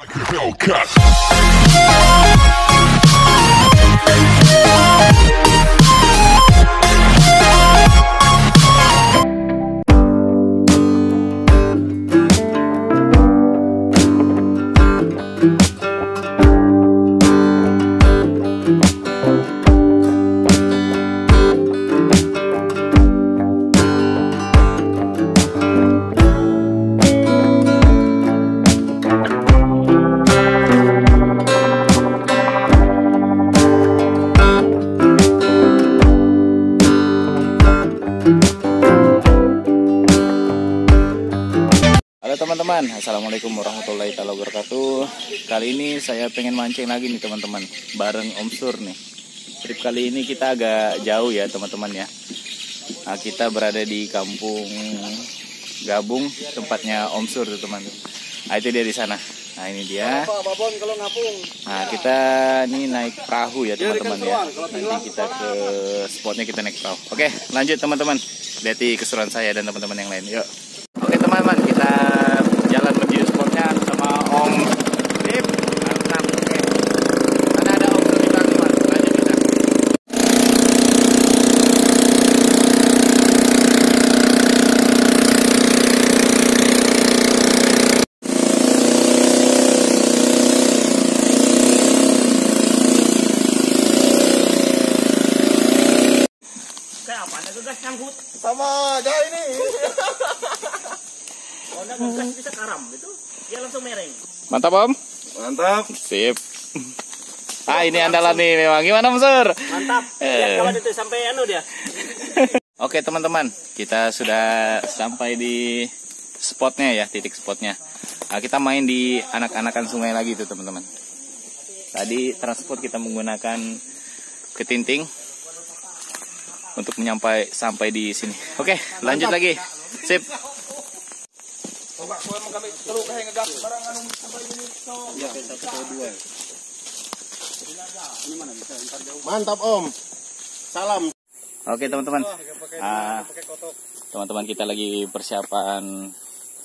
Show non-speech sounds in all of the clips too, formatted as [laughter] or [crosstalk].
Like a Hellcat. Teman-teman, Assalamualaikum warahmatullahi wabarakatuh. Kali ini saya pengen mancing lagi nih teman-teman. Bareng Om Sur nih. Trip kali ini kita agak jauh ya teman-teman ya. Nah, Kita berada di kampung Gabung Tempatnya Om Sur tuh teman Nah itu dia di sana. Nah ini dia. Nah kita nih naik perahu ya teman-teman ya. Nanti kita ke spotnya kita naik perahu. Oke lanjut teman-teman. Lihat keseruan saya dan teman-teman yang lain. Yuk Oke teman-teman kita jalan menuju spotnya sama Om Dip Mantap oke Mana ada Om Sur di belakang teman Lanjut kita Gas nyangkut. Sama aja ini. [laughs] Kalau ada gas bisa karam itu, dia langsung mereng. Mantap Om Mantap. Sip [laughs] Ah ini andalan nih memang Gimana Om Sur? Mantap. [laughs] Eh. Lihat kawan itu sampai anu dia. Oke teman-teman, kita sudah sampai di spotnya ya, titik spotnya. Nah, kita main di anak-anakan sungai lagi tuh teman-teman. Tadi transport kita menggunakan ketinting untuk menyampai sampai di sini. Oke, lanjut lagi. Sip. Mantap Om. Salam. Oke teman-teman. Ah, Pakai kotok. teman-teman kita lagi persiapan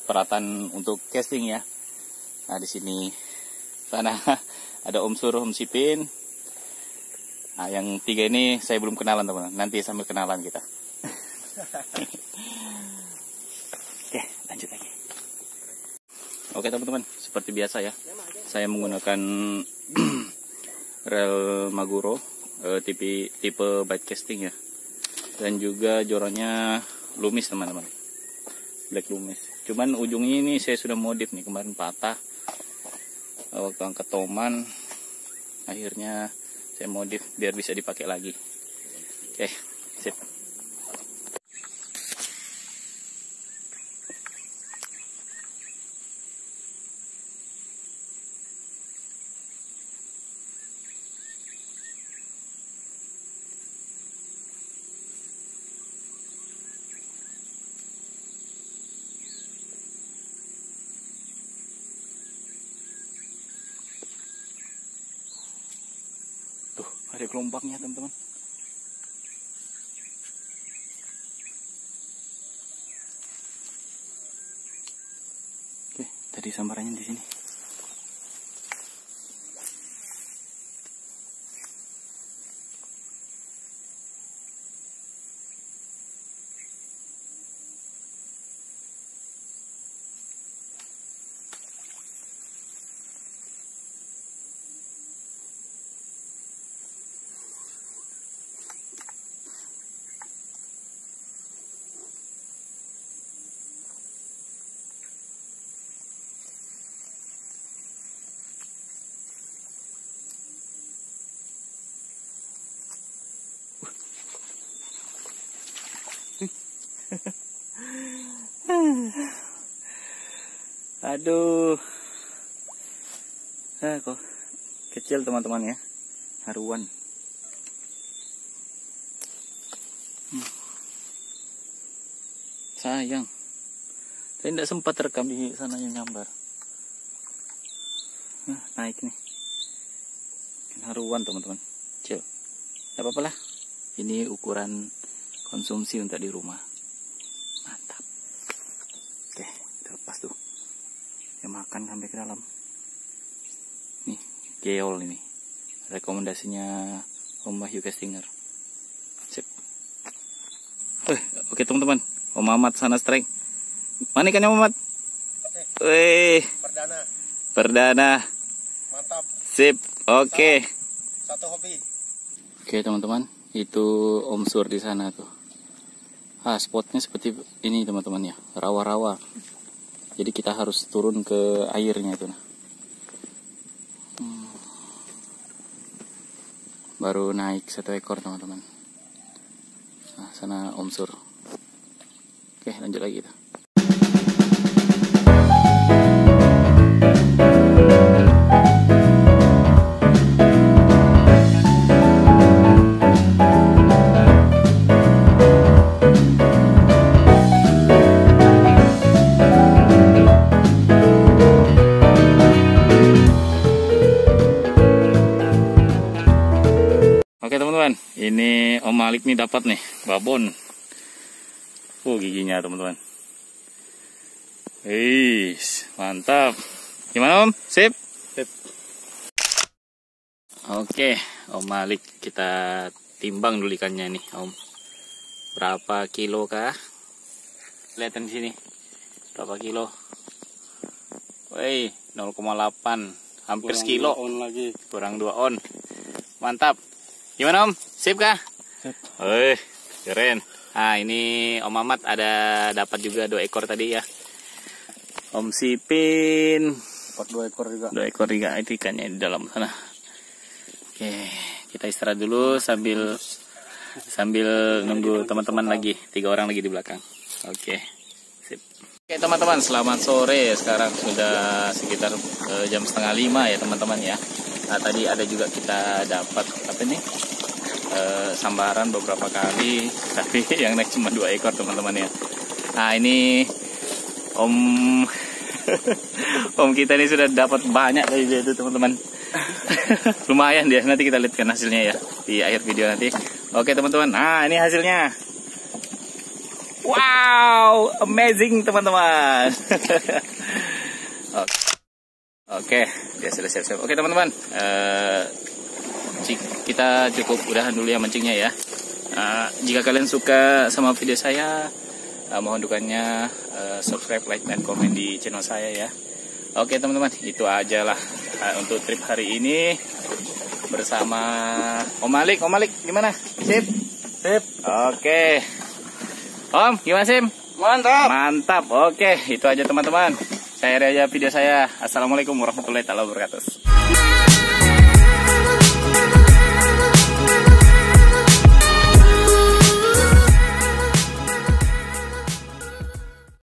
peralatan untuk casting ya. Nah di sini sana [laughs] ada Om Suruh, Om Sipin. Nah yang tiga ini saya belum kenalan teman. Nanti sambil kenalan kita. Oke lanjut lagi. Oke teman-teman seperti biasa ya. Saya menggunakan [clears throat] rel Maguro eh, tipe tipe bike casting ya dan juga jorannya lumis teman-teman black lumis cuman ujungnya ini saya sudah modif nih kemarin patah Eh, waktu angkat toman akhirnya saya modif biar bisa dipakai lagi. Oke sip tuh ada gelombangnya teman-teman. Oke tadi sambarannya di sini [laughs] Aduh. Ah, kok kecil teman-teman ya. Haruan. Hmm. Sayang. Saya tidak sempat rekam di yang nyambar. Nah, naik nih. Haruan teman-teman. Kecil. Apa-apa lah. Ini ukuran konsumsi untuk di rumah. Mantap. Oke, kita lepas tuh. Ya makan sampai ke dalam. geol ini. Rekomendasinya Om Wahyu Castinger sip. Eh, oke teman-teman. Om Ahmad sana strike mana ikannya Om Ahmad? Wih, Perdana, perdana. Mantap. sip. Oke. Satu hobi. Oke teman-teman, itu Om Sur di sana tuh. Ah, spotnya seperti ini teman-teman ya, rawa-rawa. Jadi kita harus turun ke airnya itu. Nah. Hmm. Baru naik satu ekor teman-teman. Nah, sana Om Sur. Oke, lanjut lagi kita. Malik nih dapat nih babon. Oh giginya teman-teman. Wis, mantap. Gimana Om? Sip? Sip. Oke, Om Malik kita timbang dulu ikannya nih, Om. Berapa kilo kah? Lihat di sini. Berapa kilo? Woi, 0,8. Hampir sekilo On lagi. kurang 2 on mantap gimana om sip kah Wih, keren. Nah ini om Mamat ada dapat juga dua ekor tadi ya. Om Sipin. Dapat dua ekor juga. dua ekor juga itu ikannya di dalam sana. Oke kita istirahat dulu sambil sambil nunggu teman-teman lagi. Tiga orang lagi di belakang. Oke sip. Oke teman-teman, selamat sore. Sekarang sudah sekitar eh, jam setengah lima ya teman-teman ya. Nah tadi ada juga kita dapat apa nih eh, sambaran beberapa kali, [laughs] tapi yang naik cuma dua ekor teman-teman ya. Nah ini om [laughs] om kita ini sudah dapat banyak dari itu teman-teman. [laughs] Lumayan dia. Nanti kita lihatkan hasilnya ya di akhir video nanti. Oke teman-teman. Nah ini hasilnya. Wow, amazing teman-teman. Oke. Oke, dia sudah siap-siap. Oke teman-teman, Eh, kita cukup udahan dulu ya mancingnya ya. Eh, jika kalian suka sama video saya, eh, mohon dukungannya eh, subscribe, like, dan komen di channel saya ya. Oke teman-teman, itu aja lah eh, untuk trip hari ini bersama Om Malik. Om Malik, gimana? Sip? Sip. Oke. Om, gimana Sim? Mantap. Mantap. Oke, itu aja teman-teman. Saya aja video saya. Assalamualaikum warahmatullahi wabarakatuh.